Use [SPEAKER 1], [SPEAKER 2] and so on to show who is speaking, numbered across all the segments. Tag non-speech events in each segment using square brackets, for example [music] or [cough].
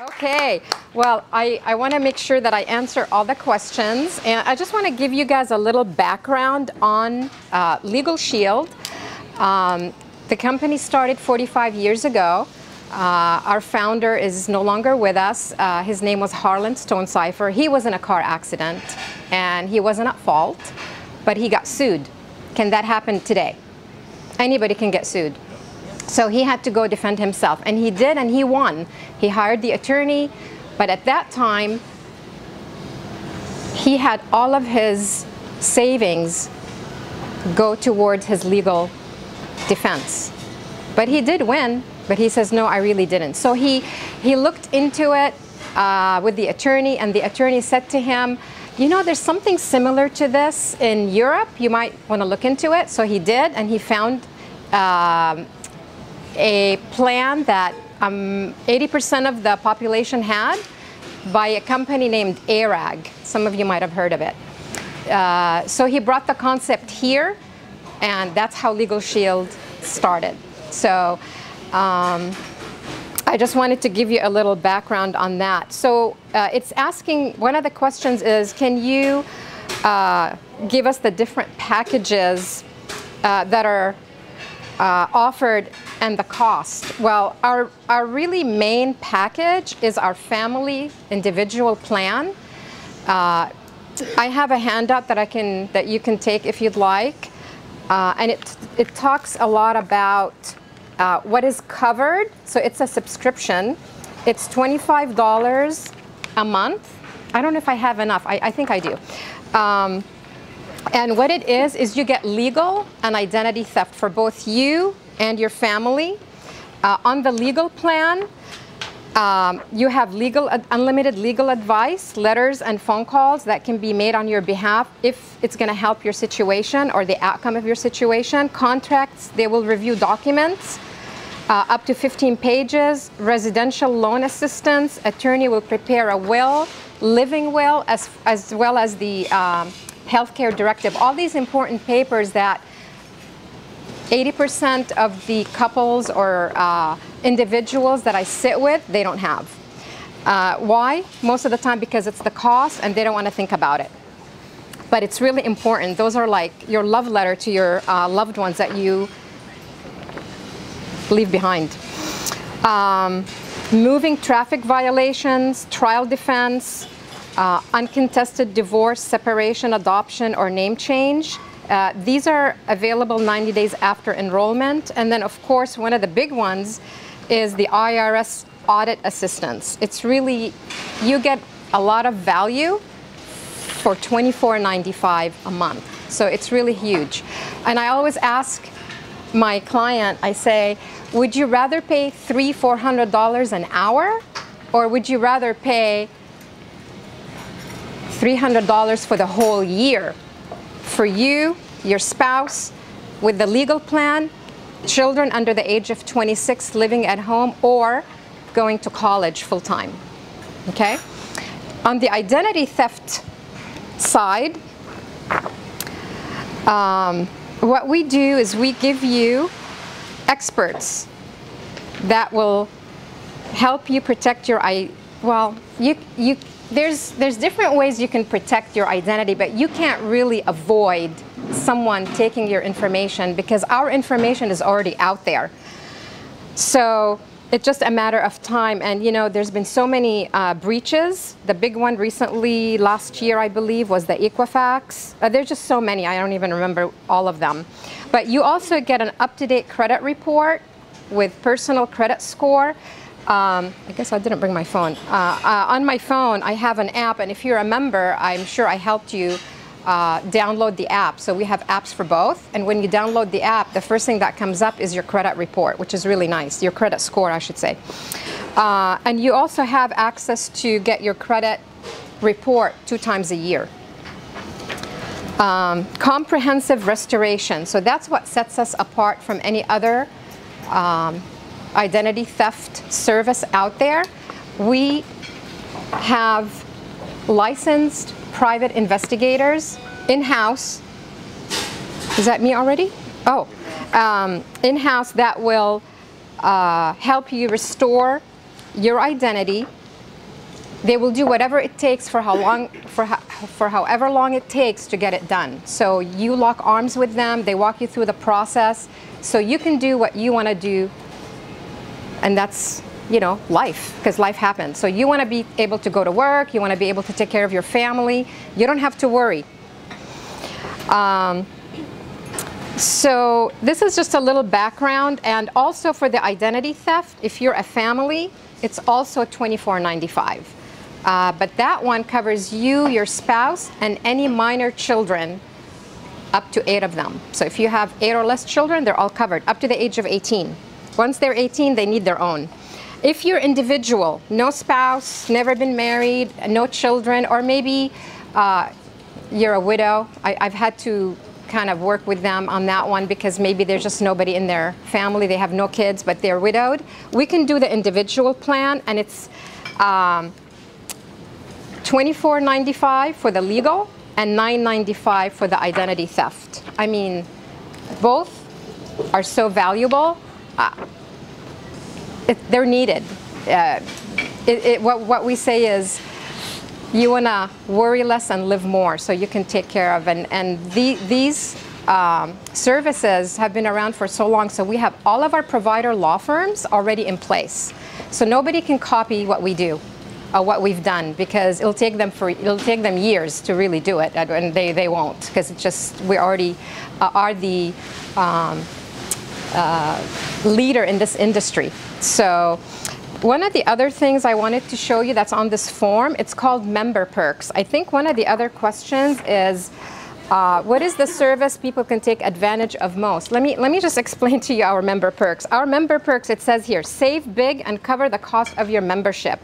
[SPEAKER 1] Okay, well, I, I want to make sure that I answer all the questions. And I just want to give you guys a little background on uh, Legal Shield. Um, the company started 45 years ago. Uh, our founder is no longer with us. Uh, his name was Harlan Stonecipher. He was in a car accident and he wasn't at fault, but he got sued. Can that happen today? Anybody can get sued. So he had to go defend himself, and he did, and he won. He hired the attorney, but at that time, he had all of his savings go towards his legal defense. But he did win, but he says, no, I really didn't. So he, he looked into it uh, with the attorney, and the attorney said to him, you know, there's something similar to this in Europe. You might want to look into it. So he did, and he found um, a plan that 80% um, of the population had by a company named ARAG. Some of you might have heard of it. Uh, so he brought the concept here, and that's how Legal Shield started. So um, I just wanted to give you a little background on that. So uh, it's asking, one of the questions is, can you uh, give us the different packages uh, that are uh, offered and the cost. Well, our, our really main package is our family individual plan. Uh, I have a handout that I can that you can take if you'd like, uh, and it it talks a lot about uh, what is covered. So it's a subscription. It's twenty five dollars a month. I don't know if I have enough. I, I think I do. Um, and what it is, is you get legal and identity theft for both you and your family. Uh, on the legal plan, um, you have legal, uh, unlimited legal advice, letters and phone calls that can be made on your behalf if it's going to help your situation or the outcome of your situation. Contracts, they will review documents uh, up to 15 pages. Residential loan assistance, attorney will prepare a will, living will, as, as well as the um, healthcare directive, all these important papers that 80% of the couples or uh, individuals that I sit with, they don't have. Uh, why? Most of the time because it's the cost and they don't want to think about it. But it's really important. Those are like your love letter to your uh, loved ones that you leave behind. Um, moving traffic violations, trial defense, uh, uncontested divorce, separation, adoption, or name change. Uh, these are available 90 days after enrollment. And then, of course, one of the big ones is the IRS audit assistance. It's really, you get a lot of value for $24.95 a month. So it's really huge. And I always ask my client, I say, would you rather pay three, four hundred dollars an hour, or would you rather pay $300 for the whole year for you, your spouse, with the legal plan, children under the age of 26 living at home, or going to college full time. Okay? On the identity theft side, um, what we do is we give you experts that will help you protect your I well you you there's, there's different ways you can protect your identity, but you can't really avoid someone taking your information because our information is already out there. So it's just a matter of time. And you know, there's been so many uh, breaches. The big one recently, last year, I believe, was the Equifax. Uh, there's just so many. I don't even remember all of them. But you also get an up-to-date credit report with personal credit score. Um, I guess I didn't bring my phone. Uh, uh, on my phone, I have an app, and if you're a member, I'm sure I helped you uh, download the app. So we have apps for both. And when you download the app, the first thing that comes up is your credit report, which is really nice, your credit score, I should say. Uh, and you also have access to get your credit report two times a year. Um, comprehensive restoration. So that's what sets us apart from any other um, identity theft service out there. We have licensed private investigators in-house. Is that me already? Oh, um, in-house that will uh, help you restore your identity they will do whatever it takes for how long for for however long it takes to get it done so you lock arms with them they walk you through the process so you can do what you want to do and that's you know life because life happens. So you want to be able to go to work you want to be able to take care of your family you don't have to worry. Um, so this is just a little background and also for the identity theft if you're a family it's also $24.95 uh, but that one covers you your spouse and any minor children up to eight of them. So if you have eight or less children they're all covered up to the age of 18 once they're 18 they need their own if you're individual no spouse never been married no children or maybe uh, you're a widow I, i've had to kind of work with them on that one because maybe there's just nobody in their family. They have no kids, but they're widowed. We can do the individual plan, and it's um, $24.95 for the legal and $9.95 for the identity theft. I mean, both are so valuable. Uh, it, they're needed. Uh, it, it, what, what we say is, you want to worry less and live more so you can take care of and, and the, these um, services have been around for so long so we have all of our provider law firms already in place so nobody can copy what we do or what we've done because it'll take them for it'll take them years to really do it and they, they won't because it's just we already uh, are the um, uh, leader in this industry so one of the other things I wanted to show you that's on this form, it's called member perks. I think one of the other questions is, uh, what is the service people can take advantage of most? Let me, let me just [laughs] explain to you our member perks. Our member perks, it says here, save big and cover the cost of your membership.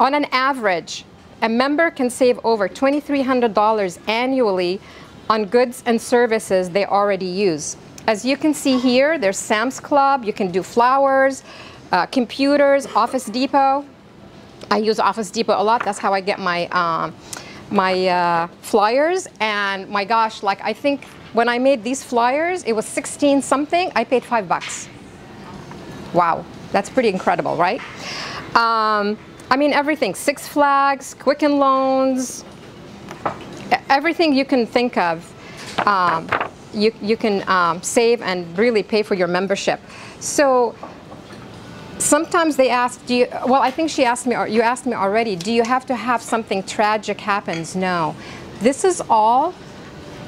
[SPEAKER 1] On an average, a member can save over $2,300 annually on goods and services they already use. As you can see here, there's Sam's Club, you can do flowers, uh, computers, Office Depot. I use Office Depot a lot. That's how I get my um, my uh, flyers. And my gosh, like I think when I made these flyers, it was 16 something. I paid five bucks. Wow, that's pretty incredible, right? Um, I mean everything. Six Flags, Quicken Loans, everything you can think of. Um, you, you can um, save and really pay for your membership. So sometimes they ask, do you, well, I think she asked me, you asked me already, do you have to have something tragic happens? No. This is all,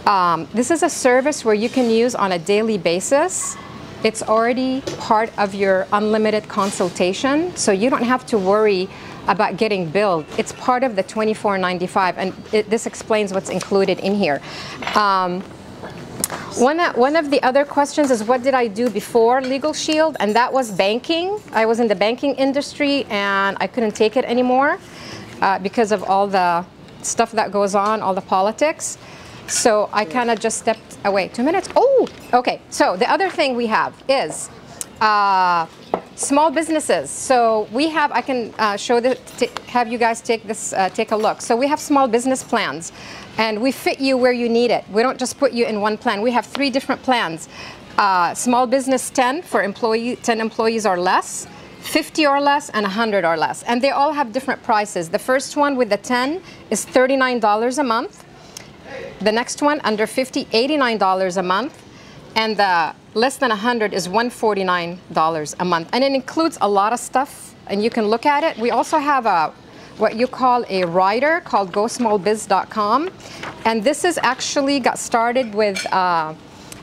[SPEAKER 1] um, this is a service where you can use on a daily basis. It's already part of your unlimited consultation, so you don't have to worry about getting billed. It's part of the $24.95, and it, this explains what's included in here. Um, one, one of the other questions is what did I do before Legal Shield? And that was banking. I was in the banking industry and I couldn't take it anymore uh, because of all the stuff that goes on, all the politics. So I kind of just stepped away. Two minutes? Oh, okay. So the other thing we have is uh, small businesses. So we have, I can uh, show the, have you guys take this, uh, take a look. So we have small business plans and we fit you where you need it. We don't just put you in one plan. We have three different plans. Uh, small business 10 for employee, 10 employees or less, 50 or less, and 100 or less. And they all have different prices. The first one with the 10 is $39 a month. The next one under 50, $89 a month. And the less than 100 is $149 a month. And it includes a lot of stuff, and you can look at it. We also have a what you call a rider called GoSmallBiz.com. And this is actually got started with uh,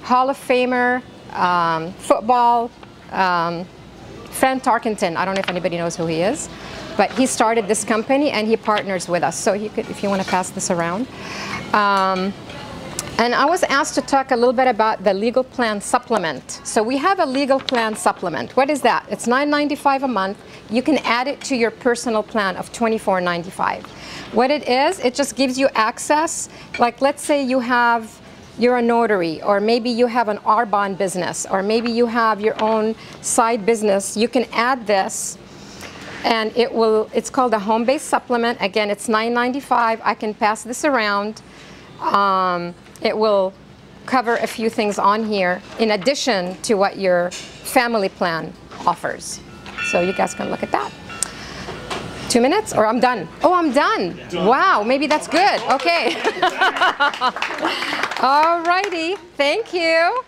[SPEAKER 1] Hall of Famer um, football um, Fran Tarkenton. I don't know if anybody knows who he is, but he started this company and he partners with us. So could, if you want to pass this around. Um, and I was asked to talk a little bit about the legal plan supplement. So we have a legal plan supplement. What is that? It's $9.95 a month. You can add it to your personal plan of $24.95. What it is, it just gives you access. Like let's say you have you're a notary, or maybe you have an Arbonne business, or maybe you have your own side business, you can add this and it will, it's called a home-based supplement. Again, it's $9.95. I can pass this around. Um, it will cover a few things on here in addition to what your family plan offers. So you guys can look at that. Two minutes or I'm done? Oh, I'm done. Wow, maybe that's good. Okay. [laughs] All righty. Thank you.